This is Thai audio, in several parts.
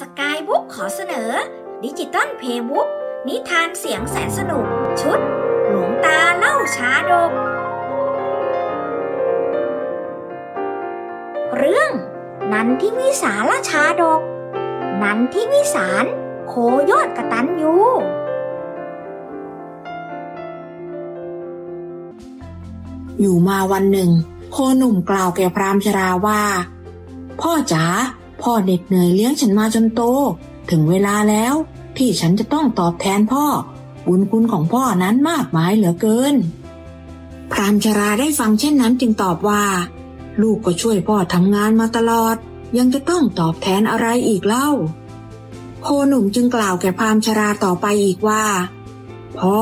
สกายบุ๊กขอเสนอ ดิจิตอลเพย์บุ๊กนิทานเสียงแสนสนุก ชุด หลวงตาเล่าชาดก เรื่อง นันทิวิสาลชาดก นันทิวิสารโคยอดกระตันยูอยู่มาวันหนึ่ง โคหนุ่มกล่าวแก่พรามชราว่า พ่อจ๋า พ่อเด็ดเหนื่อยเลี้ยงฉันมาจนโต ถึงเวลาแล้ว ที่ฉันจะต้องตอบแทนพ่อ บุญคุณของพ่อนั้นมากมายเหลือเกิน พรามชราได้ฟังเช่นนั้นจึงตอบว่า ลูกก็ช่วยพ่อทำงานมาตลอด ยังจะต้องตอบแทนอะไรอีกเล่า โคหนุ่มจึงกล่าวแก่พรามชราต่อไปอีกว่า พ่อ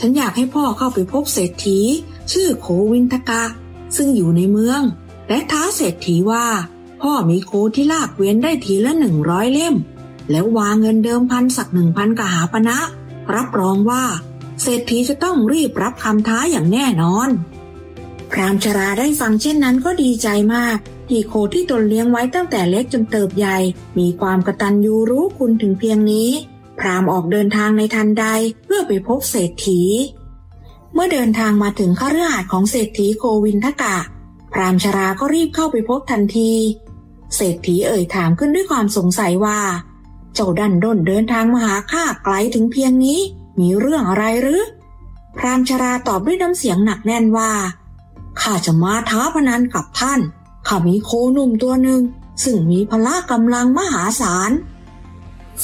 ฉันอยากให้พ่อเข้าไปพบเศรษฐี ชื่อโควินทกะ ซึ่งอยู่ในเมือง และท้าเศรษฐีว่า พ่อมีโคที่ลากเวียนได้ทีละหนึ่งร้อยเล่ม แล้ววางเงินเดิมพันสักหนึ่งพันกหาปณะ รับรองว่า เศรษฐีจะต้องรีบรับคำท้าอย่างแน่นอน พรามชราได้ฟังเช่นนั้นก็ดีใจมาก ที่โคที่ตนเลี้ยงไว้ตั้งแต่เล็กจนเติบใหญ่ มีความกระตัญญูรู้คุณถึงเพียงนี้ พรามออกเดินทางในทันใดเพื่อไปพบเศรษฐี เมื่อเดินทางมาถึงข้าราชของเศรษฐีโควินทกะ พรามชราก็รีบเข้าไปพบทันที เศรษฐีเอ่ยถามขึ้นด้วยความสงสัยว่า เจ้าดันด้นเดินทางมาหาข้าไกลถึงเพียงนี้ มีเรื่องอะไรหรือ พรามชราตอบด้วยน้ำเสียงหนักแน่นว่า ข้าจะมาท้าพนันกับท่าน ข้ามีโคหนุ่มตัวหนึ่ง ซึ่งมีพละกำลังมหาศาล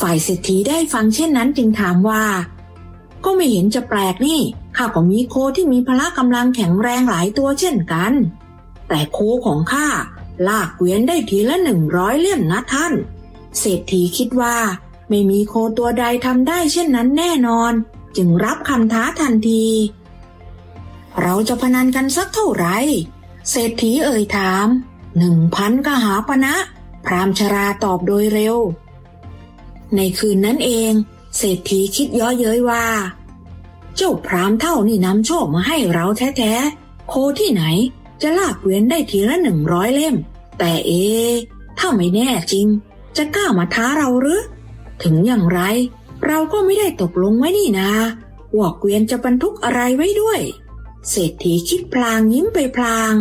ฝ่ายเศรษฐีได้ฟังเช่นนั้นจึงถามว่า ก็ไม่เห็นจะแปลกนี่ข้าก็มีโคที่มีพละกำลังแข็งแรงหลายตัวเช่นกัน แต่โคของข้า ลากเกวียนได้ทีละหนึ่งร้อยเล่มนะท่าน เศรษฐีคิดว่า ไม่มีโคตัวใดทำได้เช่นนั้นแน่นอน จึงรับคำท้าทันที เราจะพนันกันสักเท่าไหร่ เศรษฐีเอ่ยถามหนึ่งพันกหาปณะพรามชราตอบโดยเร็ว ในคืนนั้นเอง เศรษฐีคิดย้อเย้ยว่า เจ้าพรามเท่านี่นำโชคมาให้เราแท้ๆ โคที่ไหน จะลากเวียนได้ทีละหนึ่งร้อยเล่ม แต่เอ ถ้าไม่แน่จริง จะกล้ามาท้าเราหรือ ถึงอย่างไร เราก็ไม่ได้ตกลงไว้นี่นาว่าเกวียนจะบรรทุกอะไรไว้ด้วย เศรษฐีคิดพลางยิ้มไปพลาง